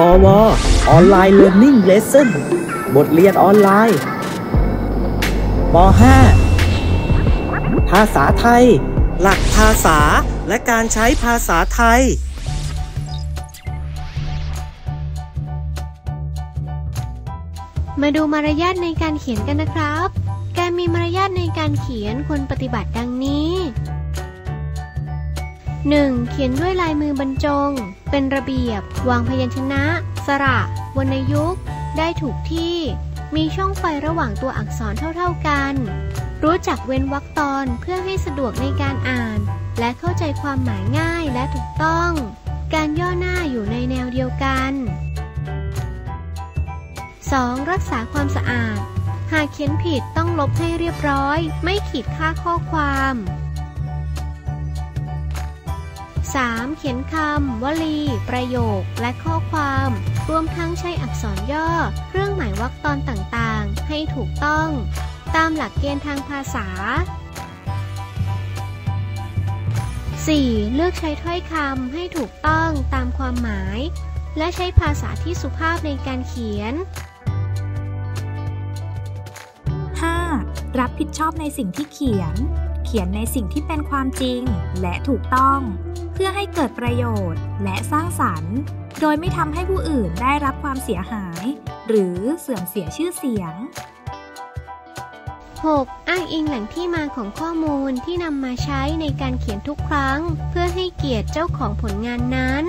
พอวออนไลน์เรียนนิ่งเลสเซ่นบทเรียนออนไลน์ป .5 ภาษาไทย หลักภาษาและการใช้ภาษาไทย มาดูมารยาทในการเขียนกันนะครับ การมีมารยาทในการเขียนควรปฏิบัติดังนี้ 1. เขียนด้วยลายมือบรรจง เป็นระเบียบ วางพยัญชนะ สระ วรรณยุกต์ ได้ถูกที่ มีช่องไฟระหว่างตัวอักษรเท่าๆกัน รู้จักเว้นวรรคตอนเพื่อให้สะดวกในการอ่าน และเข้าใจความหมายง่ายและถูกต้อง การย่อหน้าอยู่ในแนวเดียวกัน 2. รักษาความสะอาด หากเขียนผิดต้องลบให้เรียบร้อย ไม่ขีดค่าข้อความ 3. เขียนคำ วลี ประโยค และข้อความ รวมทั้งใช้อักษรย่อ เครื่องหมายวรรคตอนต่างๆ ให้ถูกต้อง ตามหลักเกณฑ์ทางภาษา 4. เลือกใช้ถ้อยคำให้ถูกต้องตามความหมาย และใช้ภาษาที่สุภาพในการเขียน 5. รับผิดชอบในสิ่งที่เขียน เขียนในสิ่งที่เป็นความจริง และถูกต้อง เพื่อให้เกิดประโยชน์ และสร้างสรรค์ โดยไม่ทำให้ผู้อื่นได้รับความเสียหาย หรือเสื่อมเสียชื่อเสียง 6. อ้างอิงแหล่งที่มาของข้อมูลที่นำมาใช้ในการเขียนทุกครั้ง เพื่อให้เกียรติเจ้าของผลงานนั้น